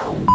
A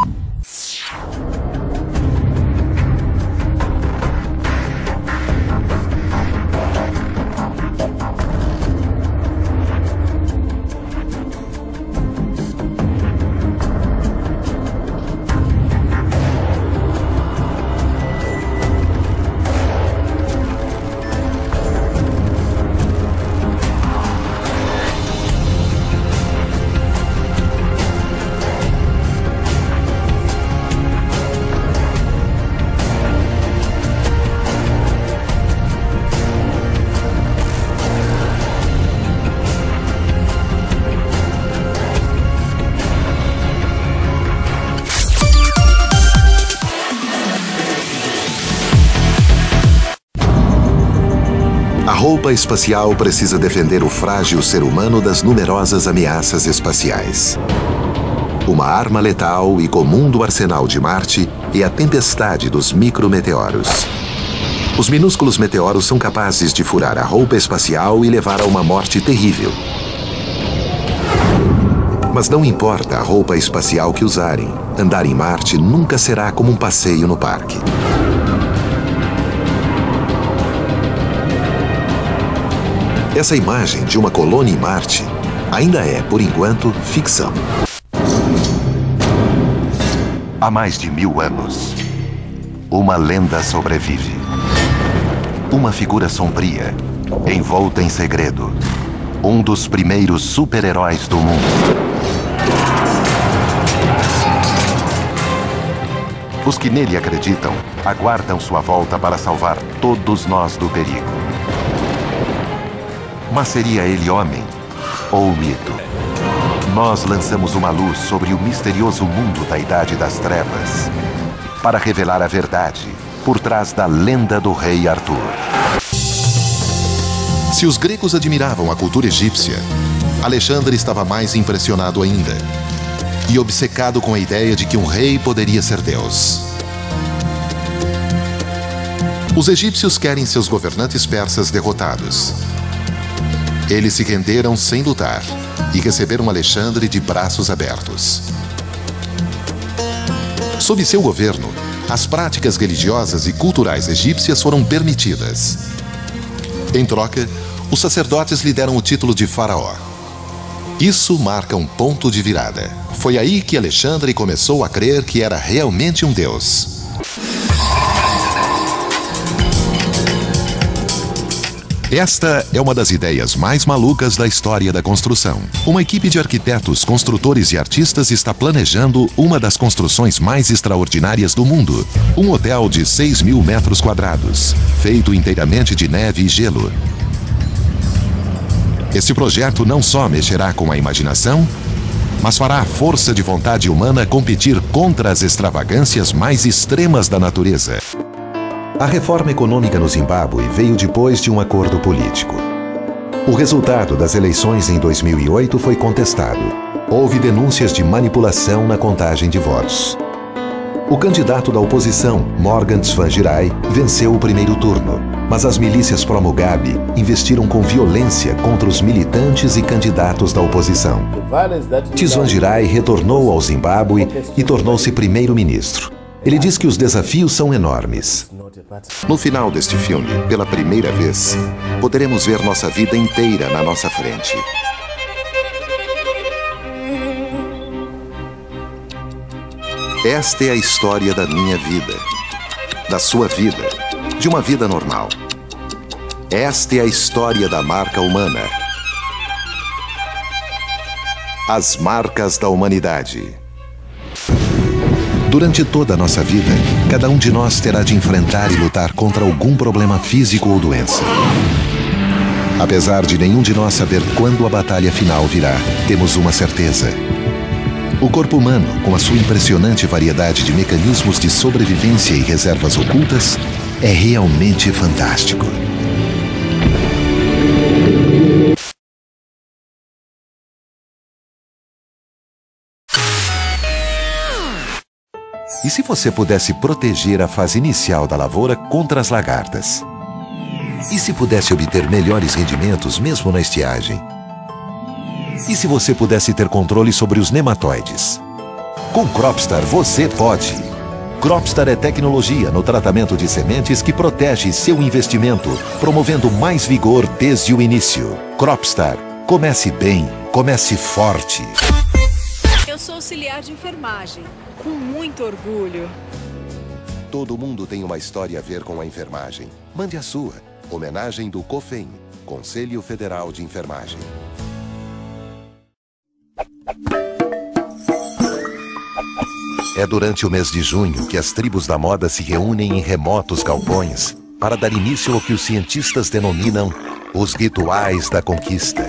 roupa espacial precisa defender o frágil ser humano das numerosas ameaças espaciais. Uma arma letal e comum do arsenal de Marte é a tempestade dos micrometeoros. Os minúsculos meteoros são capazes de furar a roupa espacial e levar a uma morte terrível. Mas não importa a roupa espacial que usarem, andar em Marte nunca será como um passeio no parque. Essa imagem de uma colônia em Marte ainda é, por enquanto, ficção. Há mais de mil anos, uma lenda sobrevive. Uma figura sombria, envolta em segredo. Um dos primeiros super-heróis do mundo. Os que nele acreditam aguardam sua volta para salvar todos nós do perigo. Mas seria ele homem ou mito? Nós lançamos uma luz sobre o misterioso mundo da Idade das Trevas para revelar a verdade por trás da lenda do rei Arthur. Se os gregos admiravam a cultura egípcia, Alexandre estava mais impressionado ainda e obcecado com a ideia de que um rei poderia ser Deus. Os egípcios querem seus governantes persas derrotados eles se renderam sem lutar e receberam Alexandre de braços abertos. Sob seu governo, as práticas religiosas e culturais egípcias foram permitidas. Em troca, os sacerdotes lhe deram o título de faraó. Isso marca um ponto de virada. Foi aí que Alexandre começou a crer que era realmente um deus. Esta é uma das ideias mais malucas da história da construção. Uma equipe de arquitetos, construtores e artistas está planejando uma das construções mais extraordinárias do mundo. Um hotel de 6 mil metros quadrados, feito inteiramente de neve e gelo. Este projeto não só mexerá com a imaginação, mas fará a força de vontade humana competir contra as extravagâncias mais extremas da natureza. A reforma econômica no Zimbábue veio depois de um acordo político. O resultado das eleições em 2008 foi contestado. Houve denúncias de manipulação na contagem de votos. O candidato da oposição, Morgan Tsvangirai, venceu o primeiro turno, mas as milícias pró-Mugabe investiram com violência contra os militantes e candidatos da oposição. Tsvangirai retornou ao Zimbábue e tornou-se primeiro-ministro. Ele diz que os desafios são enormes. No final deste filme, pela primeira vez, poderemos ver nossa vida inteira na nossa frente. Esta é a história da minha vida, da sua vida, de uma vida normal. Esta é a história da marca humana. As marcas da humanidade. Durante toda a nossa vida, cada um de nós terá de enfrentar e lutar contra algum problema físico ou doença. Apesar de nenhum de nós saber quando a batalha final virá, temos uma certeza. O corpo humano, com a sua impressionante variedade de mecanismos de sobrevivência e reservas ocultas, é realmente fantástico. E se você pudesse proteger a fase inicial da lavoura contra as lagartas? E se pudesse obter melhores rendimentos mesmo na estiagem? E se você pudesse ter controle sobre os nematóides? Com Cropstar você pode. Cropstar é tecnologia no tratamento de sementes que protege seu investimento, promovendo mais vigor desde o início. Cropstar. Comece bem, comece forte. Eu sou auxiliar de enfermagem, com muito orgulho. Todo mundo tem uma história a ver com a enfermagem. Mande a sua. Homenagem do COFEM, Conselho Federal de Enfermagem. É durante o mês de junho que as tribos da moda se reúnem em remotos galpões para dar início ao que os cientistas denominam os rituais da conquista.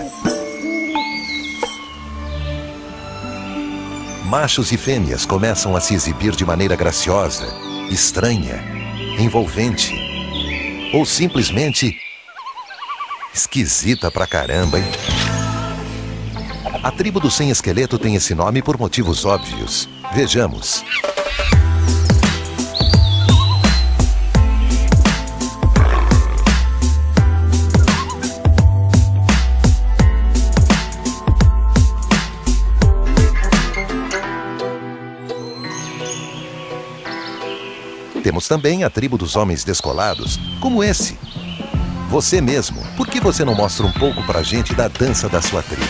Machos e fêmeas começam a se exibir de maneira graciosa, estranha, envolvente ou simplesmente esquisita pra caramba, hein? A tribo do sem esqueleto tem esse nome por motivos óbvios. Vejamos. Temos também a tribo dos homens descolados, como esse. Você mesmo, por que você não mostra um pouco pra gente da dança da sua tribo?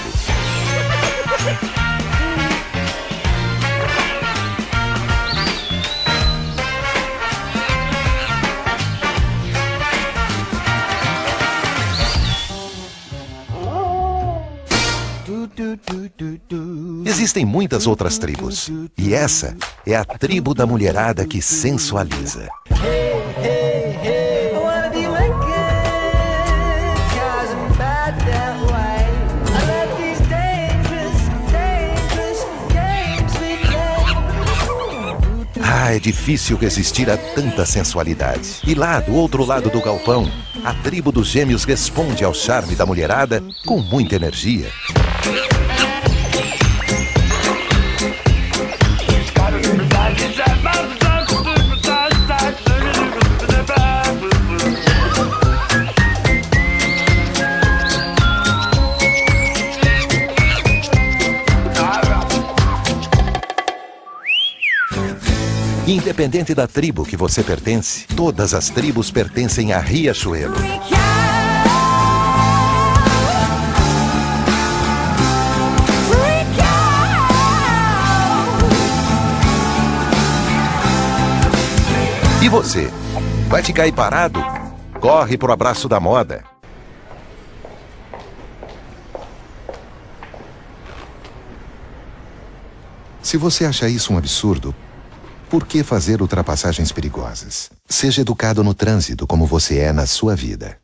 Existem muitas outras tribos. E essa é a tribo da mulherada que sensualiza. Ah, é difícil resistir a tanta sensualidade. E lá, do outro lado do galpão, a tribo dos gêmeos responde ao charme da mulherada com muita energia. Independente da tribo que você pertence, todas as tribos pertencem a Riachuelo. E você? Vai ficar aí parado? Corre pro abraço da moda. Se você acha isso um absurdo, por que fazer ultrapassagens perigosas? Seja educado no trânsito como você é na sua vida.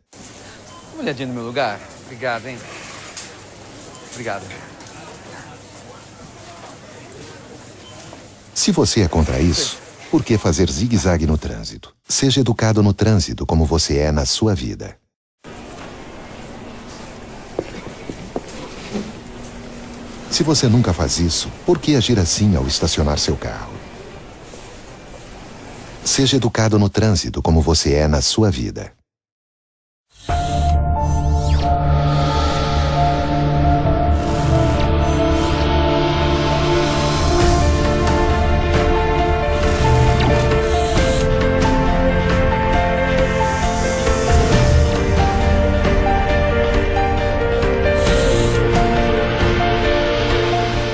Uma olhadinha no meu lugar. Obrigado, hein? Obrigado. Se você é contra isso, por que fazer zigue-zague no trânsito? Seja educado no trânsito como você é na sua vida. Se você nunca faz isso, por que agir assim ao estacionar seu carro? Seja educado no trânsito como você é na sua vida.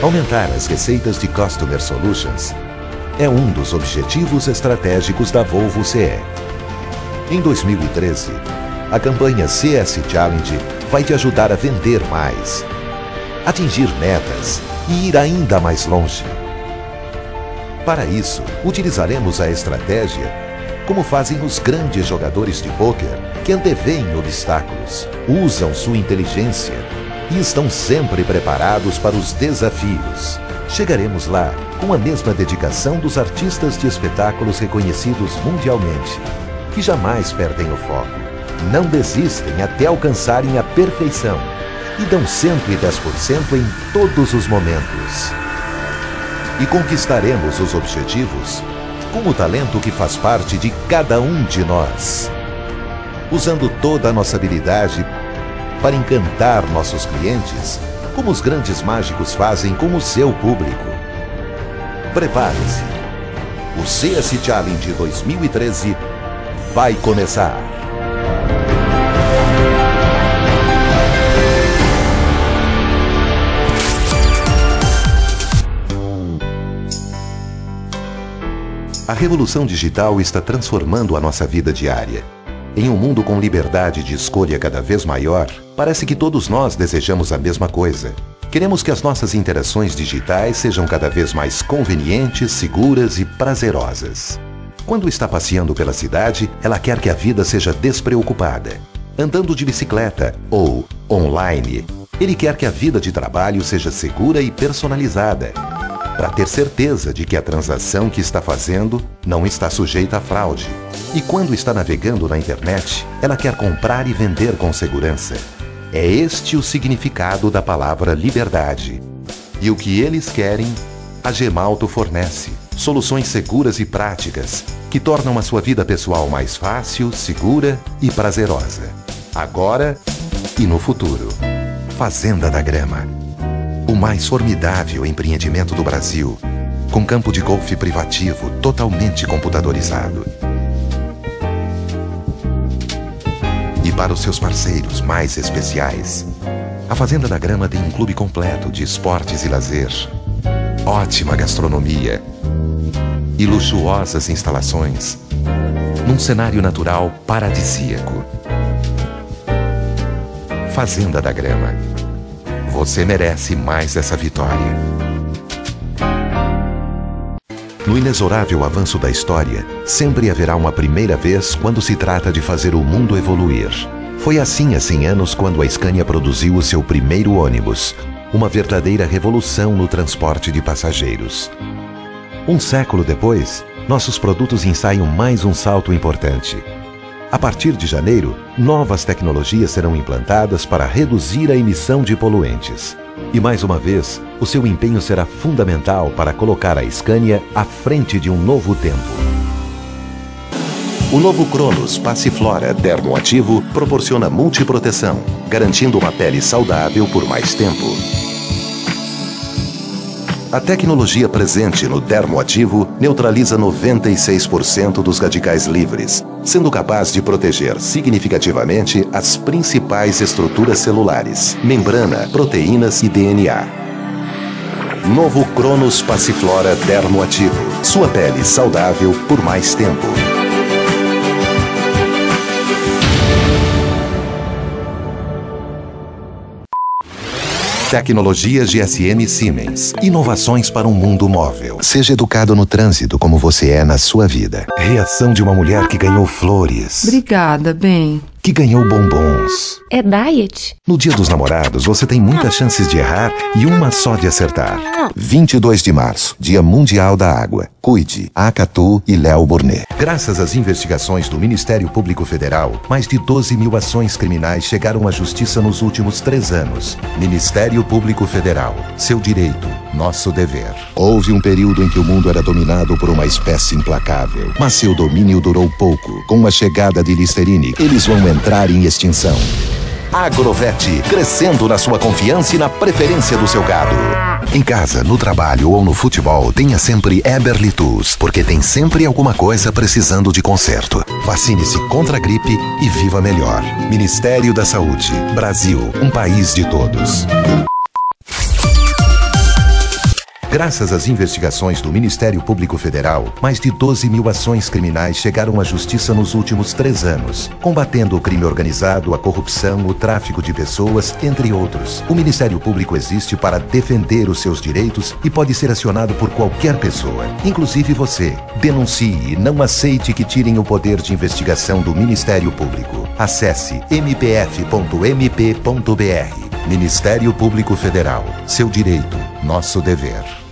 Aumentar as receitas de Customer Solutions é um dos objetivos estratégicos da Volvo CE. Em 2013, a campanha CS Challenge vai te ajudar a vender mais, atingir metas e ir ainda mais longe. Para isso, utilizaremos a estratégia como fazem os grandes jogadores de pôquer que anteveem obstáculos, usam sua inteligência e estão sempre preparados para os desafios. Chegaremos lá com a mesma dedicação dos artistas de espetáculos reconhecidos mundialmente, que jamais perdem o foco, não desistem até alcançarem a perfeição e dão 110% em todos os momentos. E conquistaremos os objetivos com o talento que faz parte de cada um de nós, usando toda a nossa habilidade para encantar nossos clientes, como os grandes mágicos fazem com o seu público Prepare-se. O CS Challenge 2013 vai começar. A revolução digital está transformando a nossa vida diária. Em um mundo com liberdade de escolha cada vez maior, parece que todos nós desejamos a mesma coisa. Queremos que as nossas interações digitais sejam cada vez mais convenientes, seguras e prazerosas. Quando está passeando pela cidade, ela quer que a vida seja despreocupada. Andando de bicicleta ou online, ele quer que a vida de trabalho seja segura e personalizada para ter certeza de que a transação que está fazendo não está sujeita a fraude. E quando está navegando na internet, ela quer comprar e vender com segurança. É este o significado da palavra liberdade. E o que eles querem, a Gemalto fornece. Soluções seguras e práticas que tornam a sua vida pessoal mais fácil, segura e prazerosa. Agora e no futuro. Fazenda da Grama mais formidável empreendimento do Brasil, com campo de golfe privativo totalmente computadorizado. E para os seus parceiros mais especiais, a Fazenda da Grama tem um clube completo de esportes e lazer, ótima gastronomia e luxuosas instalações, num cenário natural paradisíaco. Fazenda da Grama você merece mais essa vitória. No inexorável avanço da história, sempre haverá uma primeira vez quando se trata de fazer o mundo evoluir. Foi assim há 100 anos quando a Scania produziu o seu primeiro ônibus, uma verdadeira revolução no transporte de passageiros. Um século depois, nossos produtos ensaiam mais um salto importante a partir de janeiro, novas tecnologias serão implantadas para reduzir a emissão de poluentes. E mais uma vez, o seu empenho será fundamental para colocar a Scania à frente de um novo tempo. O novo Cronos Passiflora Dermoativo proporciona multiproteção, garantindo uma pele saudável por mais tempo. A tecnologia presente no dermoativo neutraliza 96% dos radicais livres, sendo capaz de proteger significativamente as principais estruturas celulares, membrana, proteínas e DNA. Novo Cronos Passiflora Dermoativo. Sua pele saudável por mais tempo. Tecnologias GSM Siemens. Inovações para um mundo móvel. Seja educado no trânsito como você é na sua vida. Reação de uma mulher que ganhou flores. Obrigada, bem que ganhou bombons. É diet? No Dia dos Namorados, você tem muitas chances de errar e uma só de acertar. 22 de março, Dia Mundial da Água. Cuide, Acatu e Léo Burnet. Graças às investigações do Ministério Público Federal, mais de 12 mil ações criminais chegaram à justiça nos últimos três anos. Ministério Público Federal. Seu direito, nosso dever. Houve um período em que o mundo era dominado por uma espécie implacável, mas seu domínio durou pouco. Com a chegada de Listerine, eles vão entrar em extinção. Agrovete, crescendo na sua confiança e na preferência do seu gado. Em casa, no trabalho ou no futebol, tenha sempre Eberly Tools, porque tem sempre alguma coisa precisando de conserto. Vacine-se contra a gripe e viva melhor. Ministério da Saúde. Brasil, um país de todos. Graças às investigações do Ministério Público Federal, mais de 12 mil ações criminais chegaram à justiça nos últimos três anos, combatendo o crime organizado, a corrupção, o tráfico de pessoas, entre outros. O Ministério Público existe para defender os seus direitos e pode ser acionado por qualquer pessoa, inclusive você. Denuncie e não aceite que tirem o poder de investigação do Ministério Público. Acesse mpf.mp.br. Ministério Público Federal. Seu direito, nosso dever.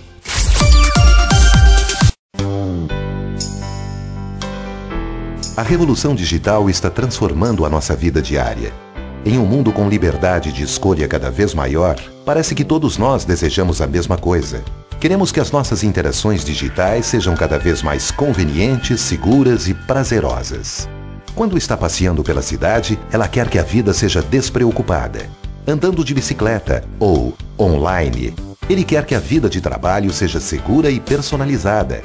A revolução digital está transformando a nossa vida diária. Em um mundo com liberdade de escolha cada vez maior, parece que todos nós desejamos a mesma coisa. Queremos que as nossas interações digitais sejam cada vez mais convenientes, seguras e prazerosas. Quando está passeando pela cidade, ela quer que a vida seja despreocupada. Andando de bicicleta ou online, Ele quer que a vida de trabalho seja segura e personalizada,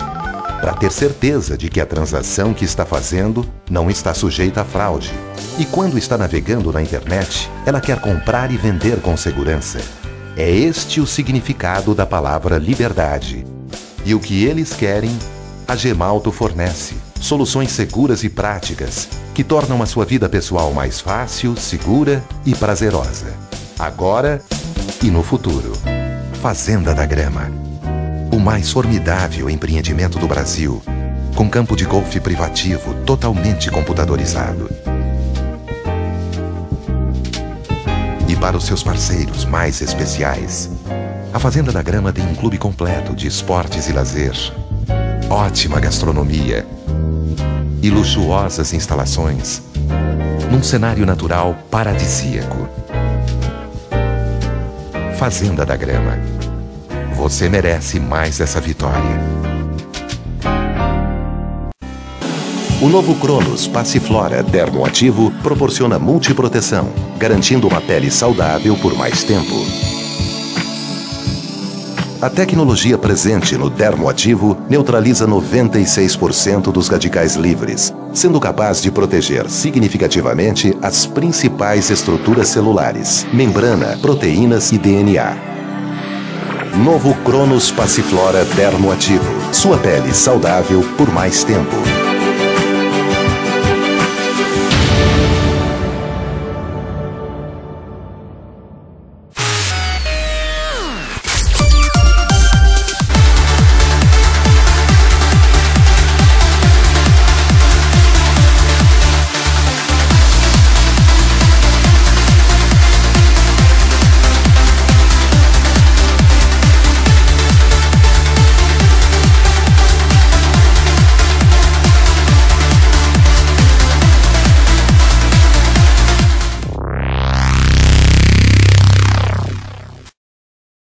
para ter certeza de que a transação que está fazendo não está sujeita a fraude. E quando está navegando na internet, ela quer comprar e vender com segurança. É este o significado da palavra liberdade. E o que eles querem, a Gemalto fornece. Soluções seguras e práticas que tornam a sua vida pessoal mais fácil, segura e prazerosa. Agora e no futuro. Fazenda da Grama. O mais formidável empreendimento do Brasil, com campo de golfe privativo totalmente computadorizado. E para os seus parceiros mais especiais, a Fazenda da Grama tem um clube completo de esportes e lazer, ótima gastronomia e luxuosas instalações, num cenário natural paradisíaco. Fazenda da Grama. Você merece mais essa vitória. O novo Cronos Passiflora Dermoativo proporciona multiproteção, garantindo uma pele saudável por mais tempo. A tecnologia presente no Dermoativo neutraliza 96% dos radicais livres, sendo capaz de proteger significativamente as principais estruturas celulares, membrana, proteínas e DNA. Novo Cronos Passiflora Dermoativo. Sua pele saudável por mais tempo.